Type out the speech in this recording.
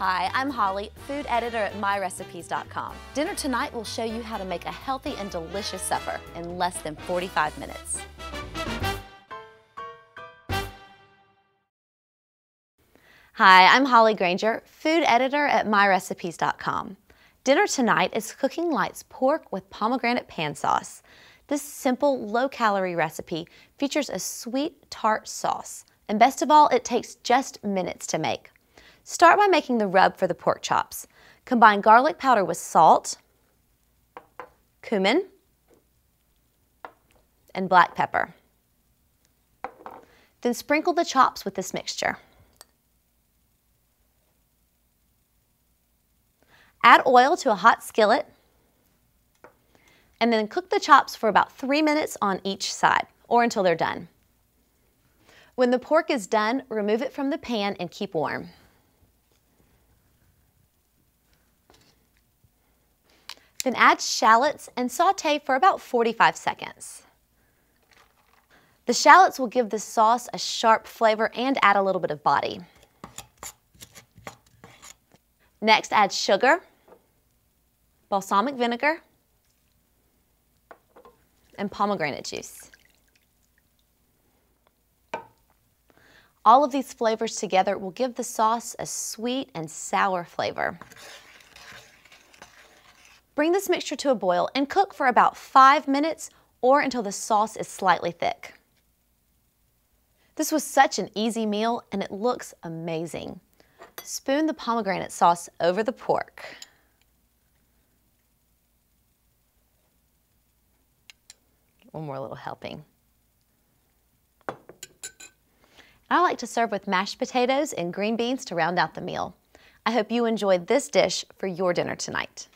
Hi, I'm Holly, food editor at myrecipes.com. Dinner tonight will show you how to make a healthy and delicious supper in less than 45 minutes. Hi, I'm Holly Granger, food editor at myrecipes.com. Dinner tonight is Cooking Light's pork with pomegranate pan sauce. This simple, low-calorie recipe features a sweet, tart sauce. And best of all, it takes just minutes to make. Start by making the rub for the pork chops. Combine garlic powder with salt, cumin, and black pepper. Then sprinkle the chops with this mixture. Add oil to a hot skillet and then cook the chops for about three minutes on each side or until they're done. When the pork is done, remove it from the pan and keep warm. Then add shallots and saute for about 45 seconds. The shallots will give the sauce a sharp flavor and add a little bit of body. Next, add sugar, balsamic vinegar, and pomegranate juice. All of these flavors together will give the sauce a sweet and sour flavor. Bring this mixture to a boil and cook for about five minutes or until the sauce is slightly thick. This was such an easy meal and it looks amazing. Spoon the pomegranate sauce over the pork. One more little helping. I like to serve with mashed potatoes and green beans to round out the meal. I hope you enjoyed this dish for your dinner tonight.